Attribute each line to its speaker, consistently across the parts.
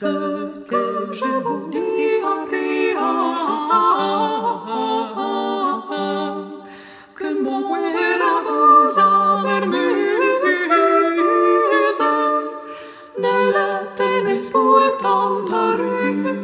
Speaker 1: Ce que je vous dis dirai, que mon cœur vous amuse, ne la tenez pour tant ruse,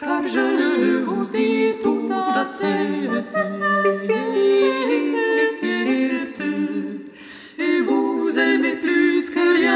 Speaker 1: car je ne vous dis tout assez, et vous aimez plus.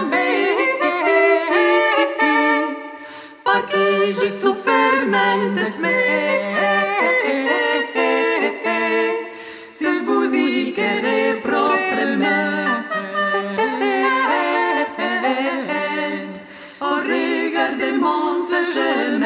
Speaker 1: mea Parcă je souffert mentes mea Se vous y quere propre mea oh, regardez-moi ce je